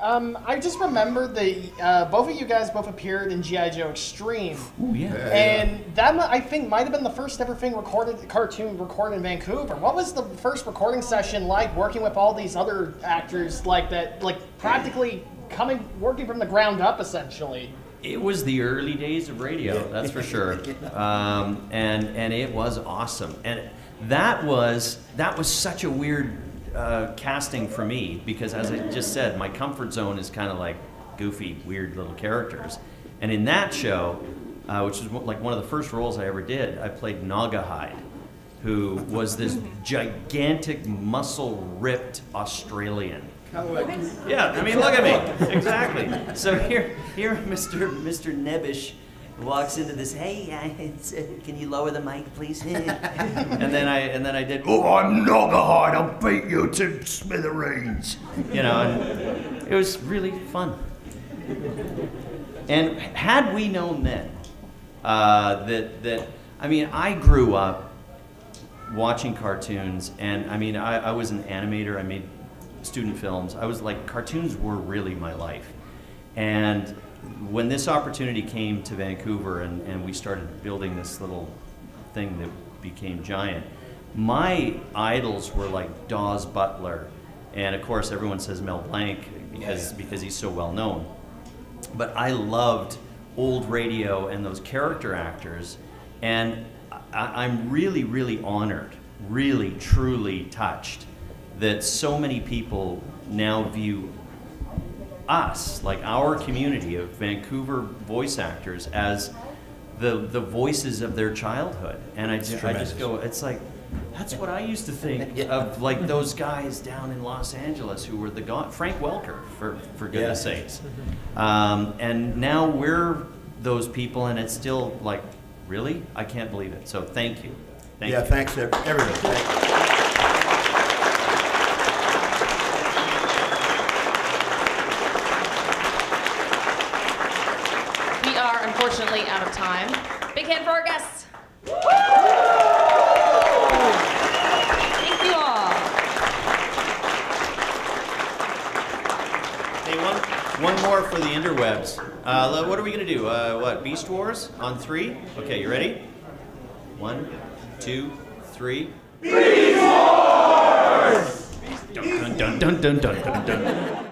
Um, I just remember the uh, both of you guys both appeared in GI Joe Extreme, Ooh, yeah. and that I think might have been the first ever thing recorded cartoon recorded in Vancouver. What was the first recording session like? Working with all these other actors like that, like practically coming working from the ground up, essentially. It was the early days of radio, that's for sure, um, and and it was awesome. And that was that was such a weird uh, casting for me because, as I just said, my comfort zone is kind of like goofy, weird little characters. And in that show, uh, which was like one of the first roles I ever did, I played Nagahide, who was this gigantic, muscle ripped Australian. Yeah, I mean, look at me. Exactly. So here, here, Mr. Mr. Nebbish walks into this. Hey, uh, it's, uh, can you lower the mic, please? and then I, and then I did. Oh, I'm Nogahide. I'll beat you to smithereens. You know, and it was really fun. And had we known then uh, that that, I mean, I grew up watching cartoons, and I mean, I, I was an animator. I made student films. I was like, cartoons were really my life. And when this opportunity came to Vancouver and, and we started building this little thing that became giant, my idols were like Daws Butler. And of course, everyone says Mel Blanc because, because he's so well known. But I loved old radio and those character actors. And I, I'm really, really honored, really, truly touched that so many people now view us, like our community of Vancouver voice actors, as the the voices of their childhood. And I, ju- I just go, it's like, that's what I used to think of, like those guys down in Los Angeles who were the god, Frank Welker, for for goodness Yeah. sakes. Um, and now we're those people, and it's still like, really, I can't believe it. So thank you, thank Yeah, you. thanks everybody. Thank- We are unfortunately out of time. Big hand for our guests. Thank you all. Hey, one, one more for the interwebs. Uh, what are we gonna do? Uh, what, Beast Wars on three? Okay, you ready? One, two, three. Beast Wars! Dun dun dun dun dun dun dun.